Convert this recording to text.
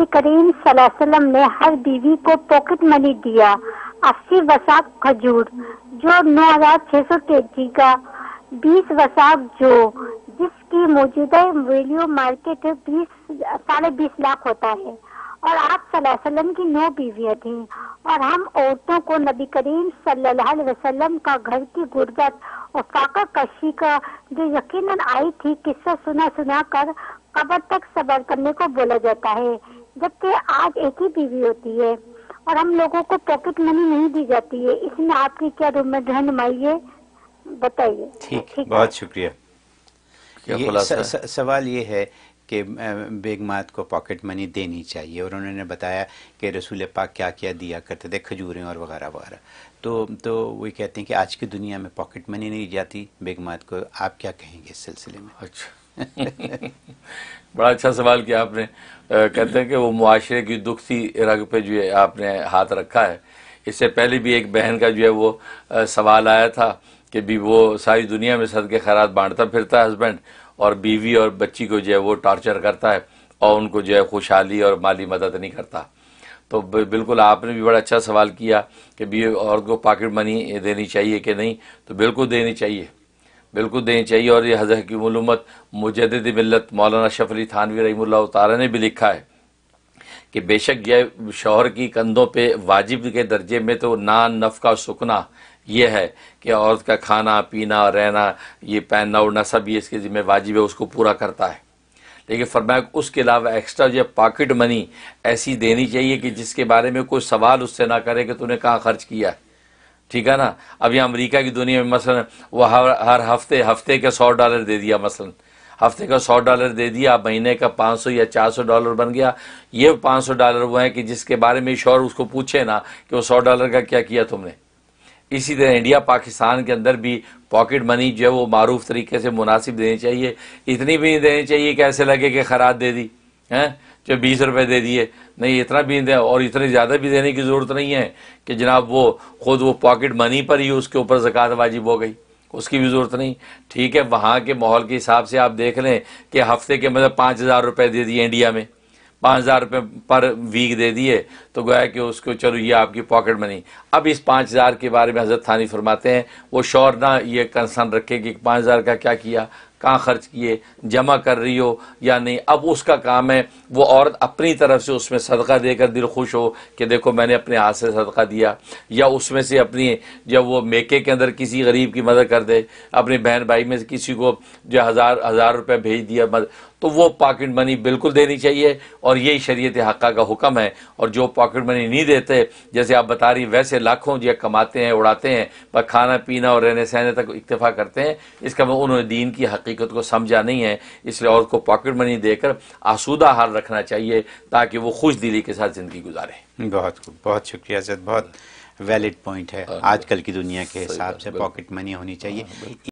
نبی کریم صلی اللہ علیہ وسلم نے ہر بیوی کو پاکٹ منی دیا، اسی وساق کھجور، جو نو ہزار چھ سو کے جی کا، بیس وساق جو، جس کی موجودہ ویلیو مارکیٹ بیس، ساڑھے بیس لاکھ ہوتا ہے۔ اور آپ صلی اللہ علیہ وسلم کی نو بیویاں تھیں۔ اور ہم عورتوں کو نبی کریم صلی اللہ علیہ وسلم کا گھر کی غربت اور فاقہ کشی کا جو یقیناً آئی تھی، قصہ سنا سنا کر قبر تک صبر کرنے کو بولا جاتا ہے۔ جبکہ آج ایک ہی بیوی ہوتی ہے اور ہم لوگوں کو پاکٹ منی نہیں دی جاتی ہے اس میں آپ کی کیا رہنمائی ہے؟ بتائیے۔ ٹھیک بہت شکریہ۔ سوال یہ ہے کہ بیگمات کو پاکٹ منی دینی چاہیے اور انہوں نے بتایا کہ رسول پاک کیا کیا دیا کرتے تھے کھجوریں اور وغیرہ وغیرہ۔ تو تو وہ کہتے ہیں کہ آج کی دنیا میں پاکٹ منی نہیں جاتی بیگمات کو۔ آپ کیا کہیں گے اس سلسلے میں؟ اچھا۔ بڑا اچھا سوال کیا آپ نے۔ کہتے ہیں کہ وہ معاشرے کی دکھتی رگ پہ جو ہے آپ نے ہاتھ رکھا ہے۔ اس سے پہلے بھی ایک بہن کا جو ہے وہ سوال آیا تھا کہ بھی وہ ساری دنیا میں صدقے خیرات بانٹتا پھرتا ہے ہسبینڈ اور بیوی اور بچی کو جو ہے وہ ٹارچر کرتا ہے اور ان کو جو ہے خوشحالی اور مالی مدد نہیں کرتا۔ تو بالکل آپ نے بھی بڑا اچھا سوال کیا کہ بھی عورت کو پاکٹ منی دینی چاہیے کہ نہیں؟ تو بالکل دینی چاہیے۔ بالکل دینی چاہیے۔ اور یہ حضرت کی علومت مجدد ملت مولانا شف علی تھانوی رحمہ اللہ تعالیٰ نے بھی لکھا ہے کہ بے شک یہ شوہر کی کندھوں پہ واجب کے درجے میں تو نان نفقہ سکنا یہ ہے کہ عورت کا کھانا، پینا، رہنا، یہ پہننا، اڑنا سب یہ اس کے ذمہ واجب ہے، اس کو پورا کرتا ہے۔ لیکن فرمایا اس کے علاوہ ایکسٹرا جو پاکٹ منی ایسی دینی چاہیے کہ جس کے بارے میں کوئی سوال اس سے نہ کرے کہ تو نے کہاں خرچ کیا ہے۔ ٹھیک ہے نا؟ اب یہ امریکہ کی دنیا میں مثلا وہ ہر ہر ہفتے ہفتے کا سو ڈالر دے دیا مثلا۔ ہفتے کا سو ڈالر دے دیا مہینے کا پانچ سو یا چار سو ڈالر بن گیا۔ یہ پانچ سو ڈالر وہ ہیں کہ جس کے بارے میں شوہر اس کو پوچھے نا کہ وہ سو ڈالر کا کیا کیا تم نے۔ اسی طرح انڈیا، پاکستان کے اندر بھی پاکٹ منی جو ہے وہ معروف طریقے سے مناسب دینی چاہیے۔ اتنی بھی نہیں دینی چاہیے کہ ایسے لگے کہ خراب دے دی۔ ہیں جو بیس روپے دے دیے۔ نہیں، اتنا بھی نہیں دے اور اتنی زیادہ بھی دینے کی ضرورت نہیں ہے کہ جناب وہ خود وہ پاکٹ منی پر ہی اس کے اوپر زکوٰۃ واجب ہو گئی۔ اس کی بھی ضرورت نہیں۔ ٹھیک ہے، وہاں کے ماحول کے حساب سے آپ دیکھ لیں کہ ہفتے کے مطلب پانچ ہزار روپے دے دیے انڈیا میں۔ پانچ ہزار روپے پر ویک دے دیے تو گویا کہ اس کو چلو یہ آپ کی پاکٹ منی۔ اب اس پانچ ہزار کے بارے میں حضرت تھانی فرماتے ہیں، وہ شور نہ یہ کنسرن رکھے کہ پانچ ہزار کا کیا کیا۔ کہاں خرچ کیے، جمع کر رہی ہو یا نہیں؟ اب اس کا کام ہے، وہ عورت اپنی طرف سے اس میں صدقہ دے کر دل خوش ہو کہ دیکھو میں نے اپنے ہاتھ سے صدقہ دیا، یا اس میں سے اپنی جب وہ میکے کے اندر کسی غریب کی مدد کر دے، اپنی بہن بھائی میں سے کسی کو جو ہزار ہزار روپے بھیج دیا مدد، تو وہ پاکٹ منی بالکل دینی چاہیے اور یہی شریعت حقہ کا حکم ہے۔ اور جو پاکٹ منی نہیں دیتے، جیسے آپ بتا رہی ویسے لاکھوں جو کماتے ہیں، اڑاتے ہیں، پر کھانا پینا اور رہنے سہنے تک اکتفا کرتے ہیں، اس کا مطلب انہوں نے دین کی حقیقت کو سمجھا نہیں ہے اس لیے عورت کو پاکٹ منی دے کر آسودہ حال رکھنا چاہیے تاکہ وہ خوش دلی کے ساتھ زندگی گزارے۔ بہت بہت شکریہ حضرت بہت ویلڈ پوائنٹ ہے۔ آج کل کی دنیا کے حساب سے۔ پاکٹ منی ہونی چاہیے۔